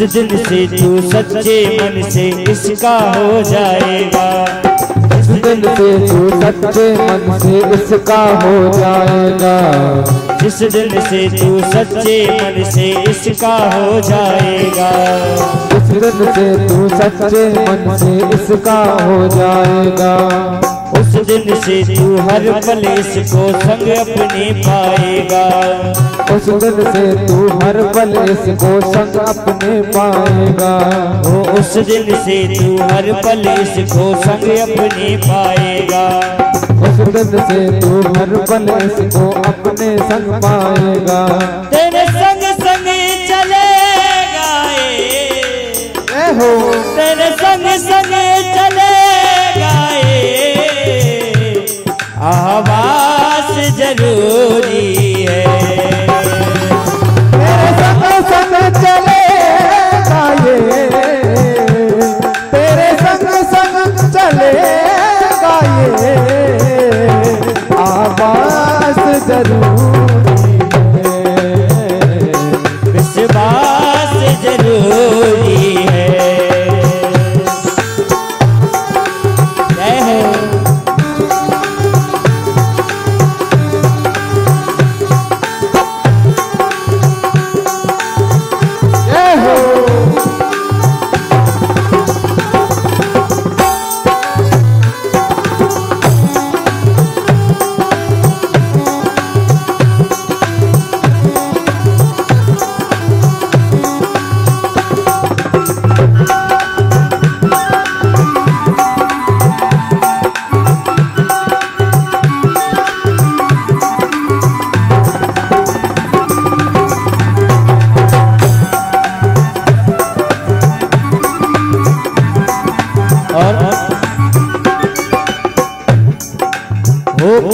जिस दिन से तू सच्चे मन से इसका हो जाएगा। इस दिन से तू सच्चे मन से इसका हो जाएगा। जिस दिन से तू सच्चे मन से इसका हो जाएगा। इस दिन से तू सच्चे मन से इसका हो जाएगा। उस दिन से तू हर पल इसको संग अपने पाएगा। उस दिन से तू हर पल इसको संग अपने पाएगा। वो उस दिन से तू हर पल इसको संग अपने पाएगा। उस दिन से तू हर पल इसको अपने संग पाएगा। तेरे संग संग चलेगा ए हो। तेरे संग संग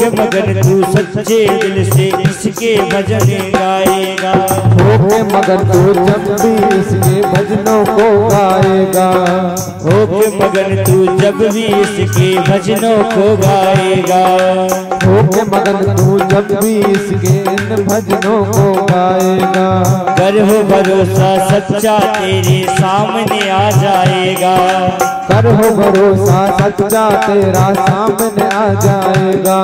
हो मगन तू सच्चे दिल से इसके भजन गाएगा। होके मगर तू जब भी इसके भजनों को गाएगा। मगन तू जब भी इसके भजनों को गाएगा। होके मगन तू जब भी इसके इन भजनों को गाएगा। कर हो भरोसा सच्चा तेरे सामने आ जाएगा। कर हो भरोसा सच्चा तेरा सामने आ जाएगा।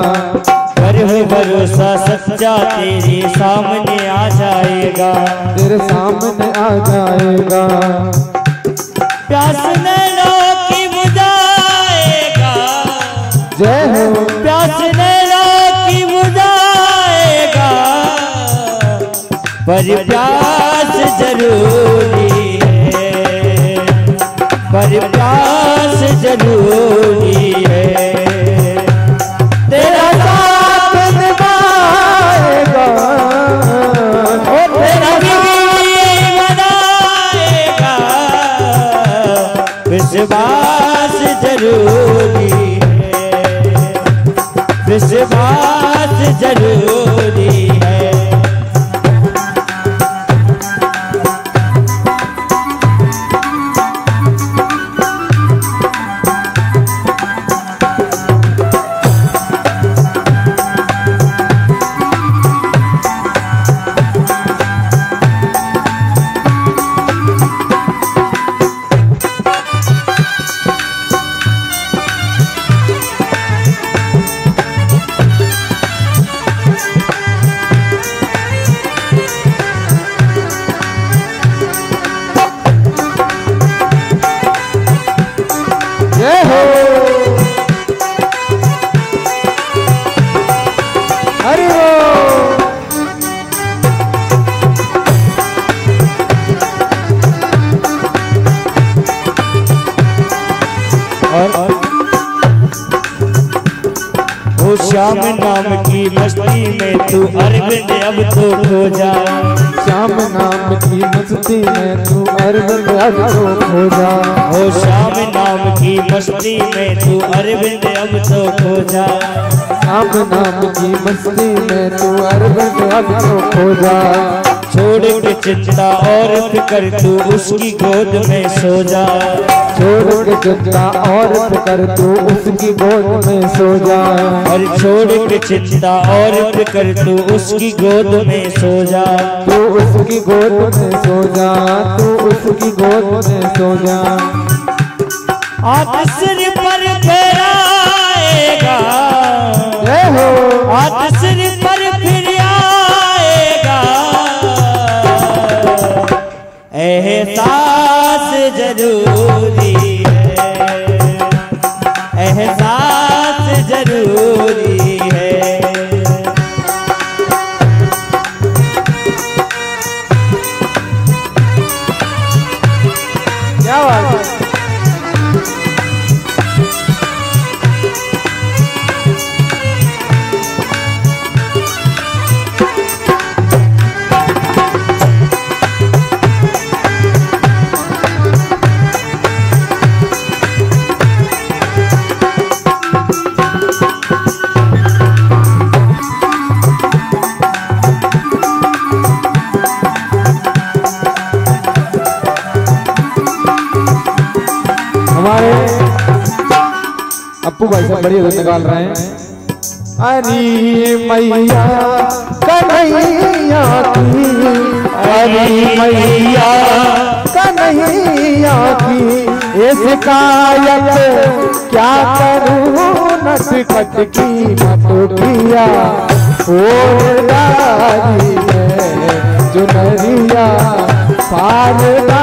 कर हो भरोसा सच्चा तेरे सामने आ जाएगा। तेरे सामने आ जाएगा। प्यास नैनों पर प्यास ज़रूरी है। पर ज़रूरी है। जय हो। श्याम नाम की मस्ती में तू अरविंद अब तो खो जा। श्याम नाम की मस्ती में तू अरविंद अब तो खो जा। ओ श्याम नाम की मस्ती में तू अरविंद अब तो खो जा। श्याम नाम की मस्ती में तू अरविंद अब तो खो जा। छोड़ के चिंता और फिकर तू उसकी गोद में सो जा। छोड़ के चिंता और फिकर तू उसकी गोद में सो जा। और छोड़ के चिंता और फिकर तू उसकी गोद में सो जा। तू उसकी गोद में सो जा तू उसकी गोद में सो जा। आप सिर पर फेराएगा। जय हो। आप सिर पर फिर आएगा। एहसास ज़रूरी क्या अप्पू भाई साहब बढ़िया धुन निकाल रहे हैं। अरे मैया, कन्हैया की, अरे मैया, कन्हैया की, ये शिकायत क्या करूँ? नट कट की मटोकिया ओरदारी है, जुनरिया, पारदारी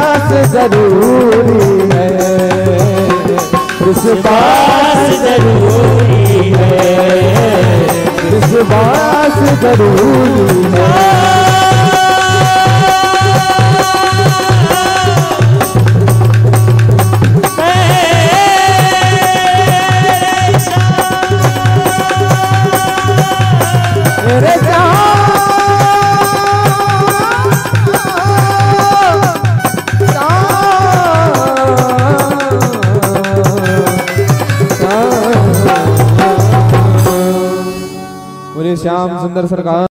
बात ज़रूरी है। बात ज़रूरी है। बात ज़रूरी है। मेरे ਸੁੰਦਰ ਸਰਕਾਰ